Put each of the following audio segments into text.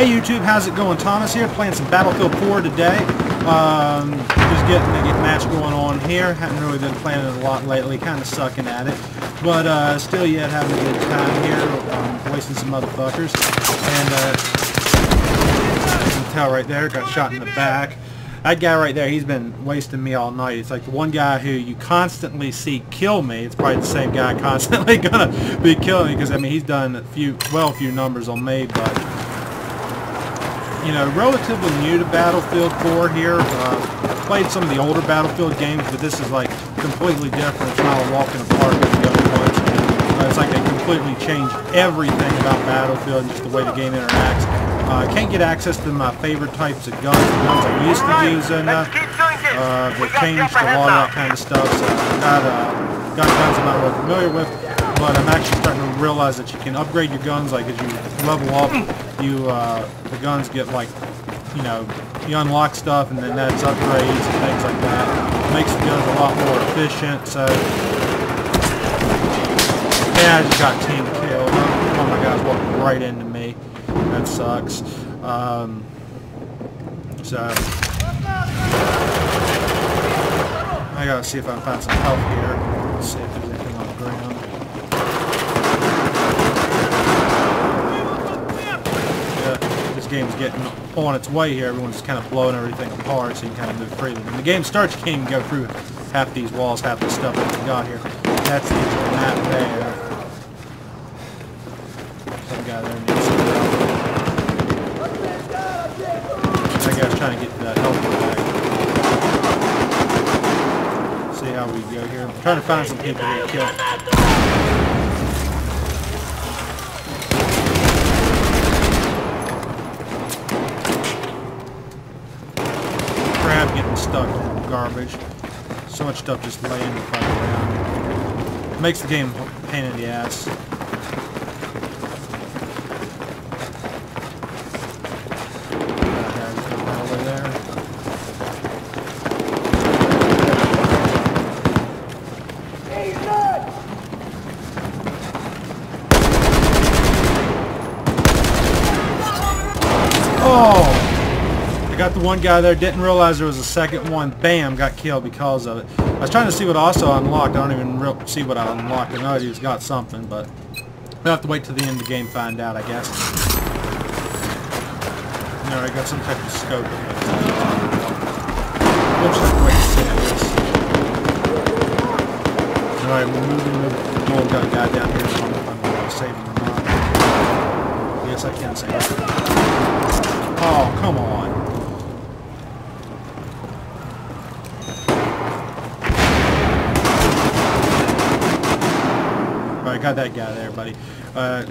Hey YouTube, how's it going? Thomas here, playing some Battlefield 4 today. Um, just getting a get match going on here. Haven't really been playing it a lot lately, kind of sucking at it. But uh, still yet having a good time here, um, wasting some motherfuckers. And uh, you can tell right there, got shot in the back. That guy right there, he's been wasting me all night. It's like the one guy who you constantly see kill me. It's probably the same guy constantly gonna be killing me because I mean he's done a few, well, a few numbers on me, but you know, relatively new to Battlefield 4 here. Uh, played some of the older Battlefield games, but this is like completely different. It's not a walk in the park with the other ones. Uh, it's like they completely changed everything about Battlefield and just the way the game interacts. Uh, I can't get access to my favorite types of guns, the guns I used to use, and uh, uh, they've changed a lot of that kind of stuff. So I've got, uh, got guns I'm not really familiar with, but I'm actually starting to realize that you can upgrade your guns. Like as you level up, you uh, the guns get like, you know, you unlock stuff, and then that's upgrades and things like that. It makes the guns a lot more efficient. So yeah, I just got team killed. Oh my gosh, walked right into me. That sucks. Um, so I gotta see if I can find some health here. Let's see if there's anything on the ground. Yeah, this game's getting on its way here. Everyone's kind of blowing everything apart, so you can kind of move freely. When the game starts, you can't even go through half these walls, half the stuff that we got here. That's the map there. Some guy there needs some help. That guy's trying to get that help back. See how we go here. I'm trying to find some people to kill. Crab getting stuck in garbage. So much stuff just laying the fuck around. Makes the game a pain in the ass. The one guy there, didn't realize there was a second one. Bam, got killed because of it. I was trying to see what also unlocked. I don't even see what I unlocked. I know he's got something, but we'll have to wait till the end of the game find out, I guess. No, I got some type of scope. We'll just wait to see, guess. Alright, we're moving the. Got a guy down here. so I don't know if I'm going to him. Yes, I can save him. Oh, come on. Alright, got that guy there, buddy. Uh,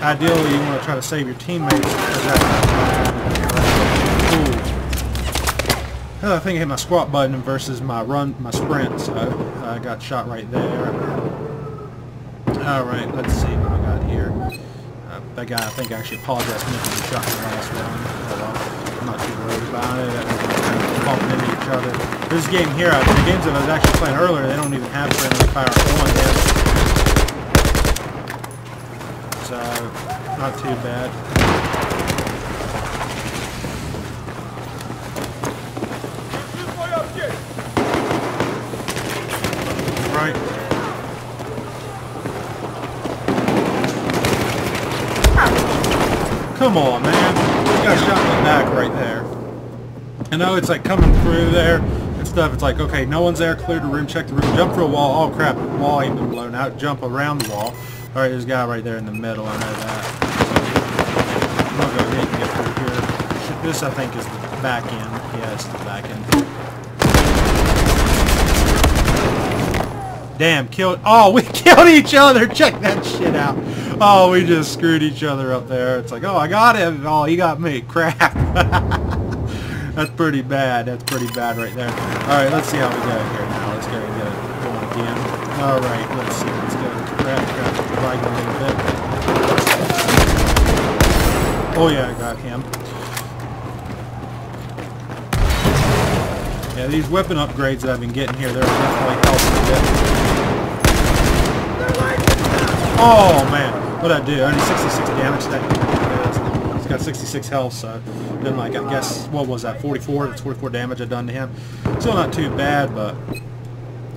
ideally, you want to try to save your teammates. that- Ooh. I think I hit my squat button versus my run, my sprint, so I got shot right there. Alright, let's see what I got here. Uh, that guy, I think, actually apologized to me for the shot in the last round. Oh I'm not too worried about it. Bumping into each other. This game here, uh, the games that I was actually playing earlier, they don't even have friendly fire on yet. So, uh, not too bad. Right. Come on, man. You got shot in the back right there. I know it's like coming through there and stuff. It's like, okay, no one's there. Clear the room. Check the room. Jump through a wall. Oh, crap. The wall ain't been blown out. Jump around the wall. All right, there's a guy right there in the middle. I know that. I'm to go get through here. This, I think, is the back end. Yeah, it's the back end. Damn, killed. Oh, we killed each other. Check that shit out. Oh, we just screwed each other up there. It's like, oh, I got him. Oh, he got me. Crap. That's pretty bad. That's pretty bad right there. All right, let's see how we go here now. Let's go and get it going again. All right, let's see. Oh yeah, I got him. Yeah, these weapon upgrades that I've been getting here, they're definitely helping a bit. Oh man, what'd I do? I Only 66 damage that This got 66 health, so then like I guess what was that 44? That's 44 damage I done to him. Still not too bad, but oh,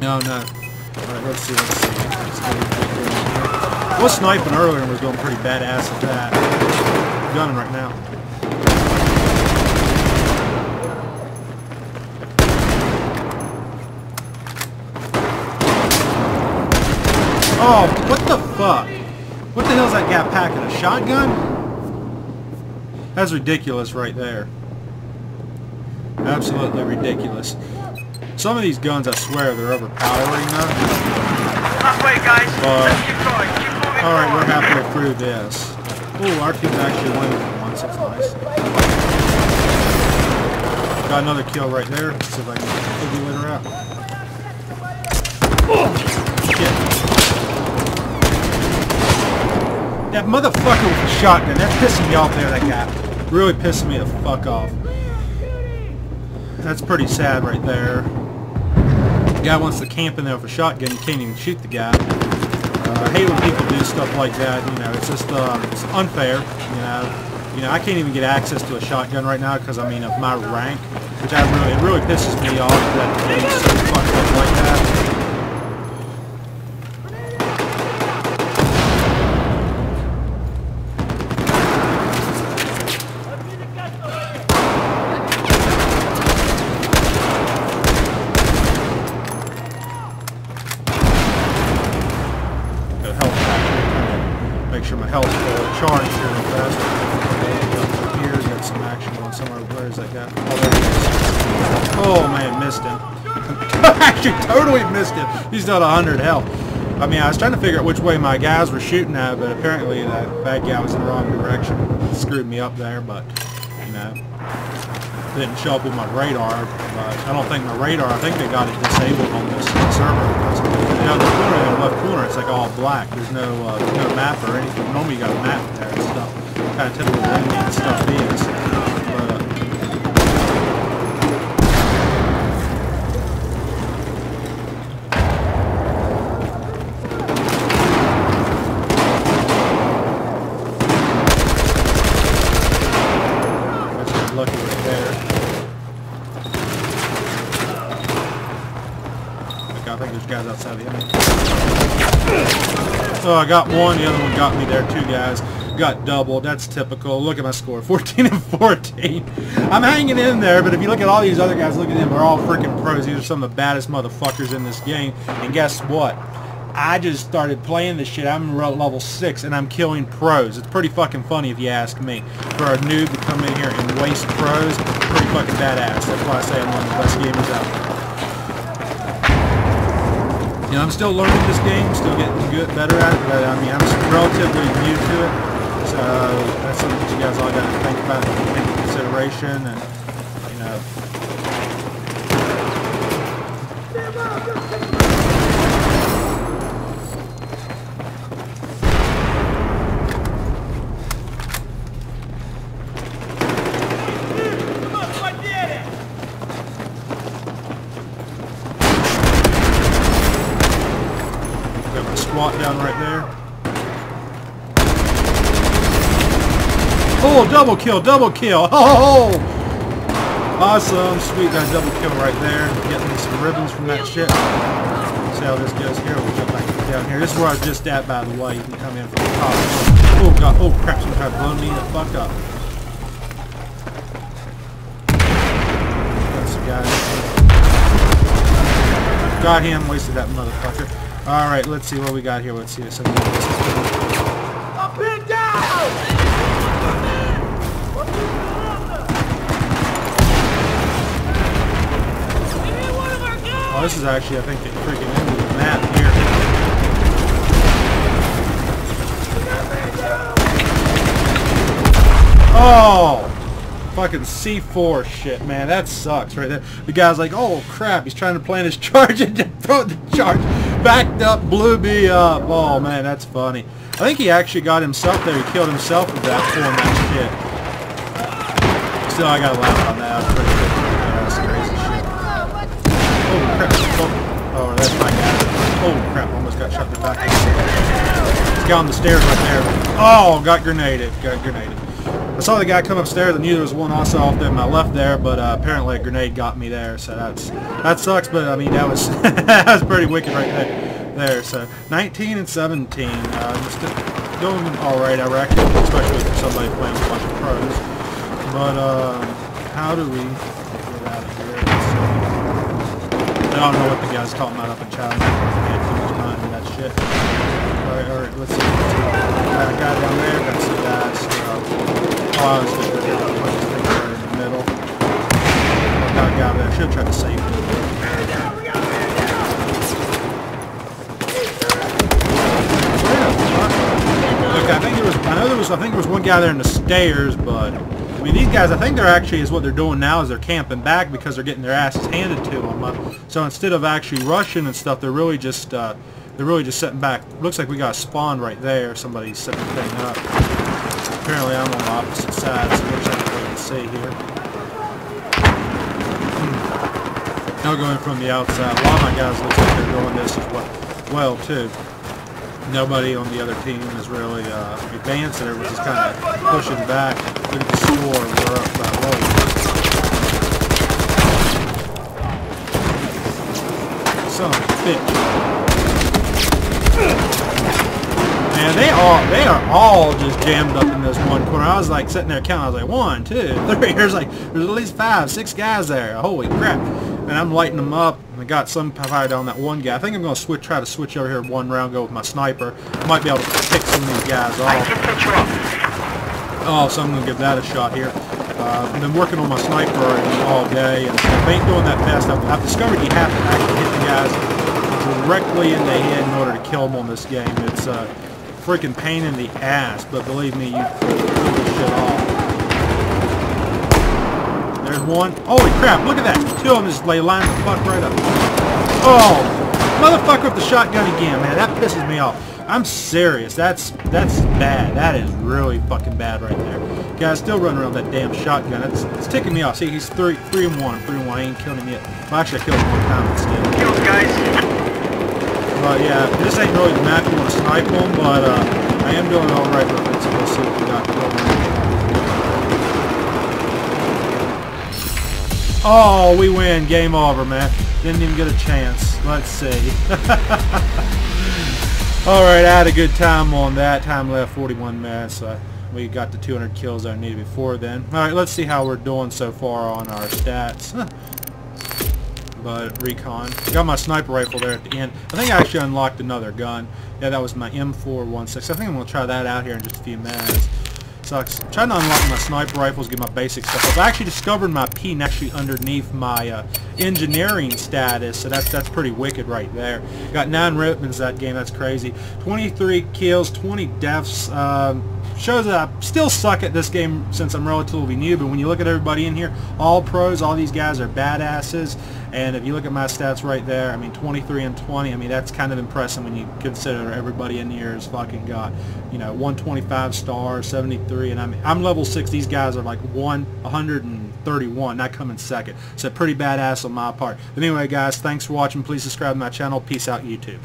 no, no. All right, let's see. Let's see. Let's was sniping earlier and was going pretty badass at that. Gunning right now. Oh, what the fuck? What the hell's that guy packing? A shotgun? That's ridiculous right there. Absolutely ridiculous. Some of these guns, I swear, they're overpowering though. Halfway, guys. Uh, Let's keep going. Keep moving Alright, we're forward. halfway through this. Ooh, our team's actually winning for once. That's nice. Got another kill right there. Let's see if I can figure her out. Shit. That motherfucker with the shotgun, that's pissing me off there, that guy. Really pissing me the fuck off. That's pretty sad right there. The guy wants to camp in there with a shotgun, you can't even shoot the guy. Uh, I hate when people do stuff like that. You know, it's just uh, it's unfair. You know, you know, I can't even get access to a shotgun right now because I mean of my rank, which I really it really pisses me off that they so fucked up like that. Got a health pack. Make sure my health's full. Charge here real fast. Up Here, got some action going somewhere. Where is that guy? Oh, there he is. Oh man, missed him. Actually, totally missed him. He's got 100 health. I mean, I was trying to figure out which way my guys were shooting at, but apparently that bad guy was in the wrong direction. It screwed me up there, but, you know, didn't show up with my radar, but I don't think my radar, I think they got it disabled on this server. Because, you know, the corner the left corner, it's like all black. There's no uh, no map or anything. Normally you got a map there and stuff. Kind of typical stuff is. But, uh, That's just lucky right there. Okay, I think there's guys outside the enemy. Oh, I got one. The other one got me there. Two guys got doubled. That's typical. Look at my score, 14 and 14. I'm hanging in there, but if you look at all these other guys, look at them. They're all freaking pros. These are some of the baddest motherfuckers in this game. And guess what? I just started playing this shit. I'm level 6 and I'm killing pros. It's pretty fucking funny if you ask me. For a noob to come in here and waste pros, pretty fucking badass. That's why I say I'm one of the best gamers out there. You know, I'm still learning this game, still getting good, better at it, but I mean, I'm relatively new to it. So that's something that you guys all got to think about and take into consideration and, squat down right there. Oh, double kill, double kill. Oh, awesome. Sweet, got a double kill right there. Getting some ribbons from that shit. See how this goes here. We'll jump back down here. This is where I was just at, by the way. You can come in from the top. Oh, God. Oh, crap. Some tried me the fuck up. Got some guys. Got him. Wasted that motherfucker. Alright, let's see what we got here. Let's see this. Up and down! Oh, this is actually, I think, the freaking end of the map here. Oh! Fucking C4 shit, man. That sucks right there. The guy's like, oh crap, he's trying to plant his charge and just throw the charge. Backed up, me up. Oh man, that's funny. I think he actually got himself there. He killed himself with that that shit. Still, I gotta laugh on that. That's pretty good. That's crazy shit. Oh crap. Oh, oh, that's my guy. Oh crap, almost got shot in the back. He's got on the stairs right there. Oh, got grenaded. Got grenaded. I saw the guy come upstairs. I knew there was one also off there, my left there, but uh, apparently a grenade got me there. So that's that sucks. But I mean, that was that was pretty wicked right there. There. So 19 and 17. Uh, just doing all right, I reckon, especially for somebody playing with a bunch of pros. But um, how do we get out of here? Let's. I don't know what the guy's talking about up in chat. I can't in that shit. Alright, alright, let's see. Got a guy down there, got some guys. Uh, I was just gonna in the middle. Got a guy there. I should to save him. Look, I think there was. I know there was. I think there was one guy there in the stairs, but I mean, these guys. I think they're actually is what they're doing now is they're camping back because they're getting their asses handed to them. Uh, so instead of actually rushing and stuff, they're really just. Uh, they're really just sitting back. Looks like we got a spawn right there. Somebody's setting the thing up. Apparently, I'm on the opposite side, so what we can see here. Hmm. Now going from the outside. A lot of my guys looks like they're doing this as well, well too nobody on the other team is really uh, advancing. Everyone's just kind of pushing back. Look the score. We're up by low. Son of a bitch. Man, they are they are all just jammed up in this one corner. I was like sitting there counting. I was like one, two, three. There's like there's at least five, six guys there. Holy crap! And I'm lighting them up. And I got some fire down that one guy. I think I'm going to switch, try to switch over here one round, go with my sniper. I Might be able to pick some of these guys I off. can set you up. Oh, so I'm going to give that a shot here. Uh, I've been working on my sniper all day, and I ain't doing that fast. I've, I've discovered you have to actually hit the guys directly in the head in order to kill them on this game. It's a freaking pain in the ass, but believe me, you pull this shit off. There's one. Holy crap, look at that. Two of them just lay lined the fuck right up. Oh, motherfucker with the shotgun again, man. That pisses me off. I'm serious. That's that's bad. That is really fucking bad right there. Guy's still running around that damn shotgun. It's, it's ticking me off. See, he's three three and one. Three and one. I ain't killing him yet. Well, actually, I killed him one time instead. Kills, guys. But yeah, this ain't really the map you want to snipe on, but uh, I am doing all right with it. So let's see what we got going. Oh, we win. Game over, man. Didn't even get a chance. Let's see. all right, I had a good time on that. Time left 41 minutes. So we got the 200 kills I needed before then. All right, let's see how we're doing so far on our stats. but recon. Got my sniper rifle there at the end. I think I actually unlocked another gun. Yeah, that was my M416. I think I'm going to try that out here in just a few minutes. Sucks. I'm trying to unlock my sniper rifles, get my basic stuff. I've actually discovered my pin actually underneath my uh, engineering status, so that's that's pretty wicked right there. Got nine ribbons that game. That's crazy. 23 kills, 20 deaths. Um, shows that I still suck at this game since I'm relatively new, but when you look at everybody in here, all pros, all these guys are badasses, and if you look at my stats right there, I mean 23 and 20, I mean that's kind of impressive when you consider everybody in here is fucking got, you know, 125 stars, 73, and I'm, I'm level 6, these guys are like 1, 131, I come in second, so pretty badass on my part. But anyway guys, thanks for watching, please subscribe to my channel, peace out YouTube.